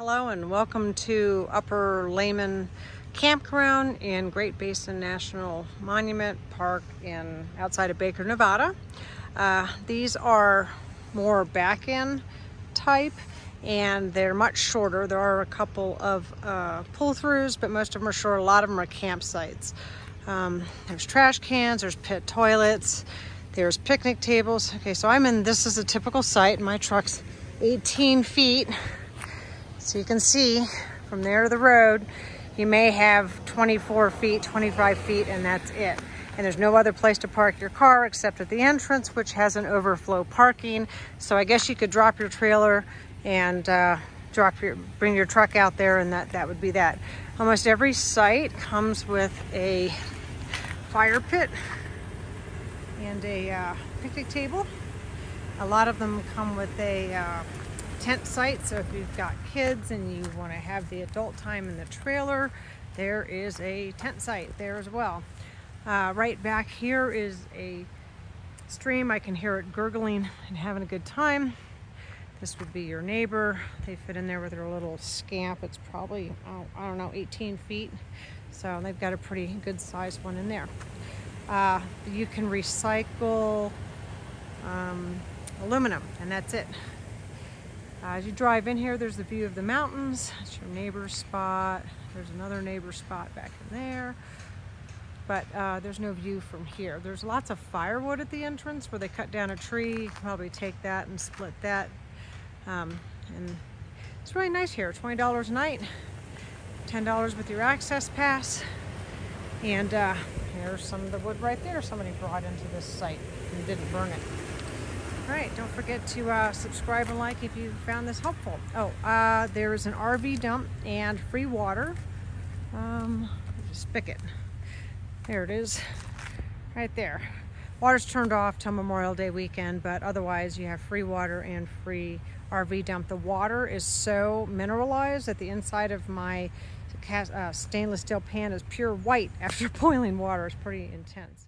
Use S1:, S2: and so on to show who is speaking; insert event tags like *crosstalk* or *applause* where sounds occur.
S1: Hello and welcome to Upper Lehman Campground in Great Basin National Monument Park in outside of Baker, Nevada. Uh, these are more back-end type and they're much shorter. There are a couple of uh, pull-throughs, but most of them are short. A lot of them are campsites. Um, there's trash cans, there's pit toilets, there's picnic tables. Okay, so I'm in, this is a typical site. My truck's 18 feet so you can see from there to the road, you may have 24 feet, 25 feet, and that's it. And there's no other place to park your car except at the entrance, which has an overflow parking. So I guess you could drop your trailer and uh, drop your, bring your truck out there and that, that would be that. Almost every site comes with a fire pit and a uh, picnic table. A lot of them come with a uh, tent site. So if you've got kids and you want to have the adult time in the trailer, there is a tent site there as well. Uh, right back here is a stream. I can hear it gurgling and having a good time. This would be your neighbor. They fit in there with their little scamp. It's probably, oh, I don't know, 18 feet. So they've got a pretty good sized one in there. Uh, you can recycle um, aluminum and that's it. Uh, as you drive in here, there's the view of the mountains. It's your neighbor's spot. There's another neighbor's spot back in there. But uh, there's no view from here. There's lots of firewood at the entrance where they cut down a tree. Probably take that and split that. Um, and it's really nice here. $20 a night. $10 with your access pass. And uh, there's some of the wood right there somebody brought into this site and didn't burn it. Right, don't forget to uh, subscribe and like if you found this helpful. Oh, uh, there is an RV dump and free water. Um, spigot. There it is, right there. Water's turned off till Memorial Day weekend, but otherwise you have free water and free RV dump. The water is so mineralized that the inside of my uh, stainless steel pan is pure white *laughs* after boiling water. It's pretty intense.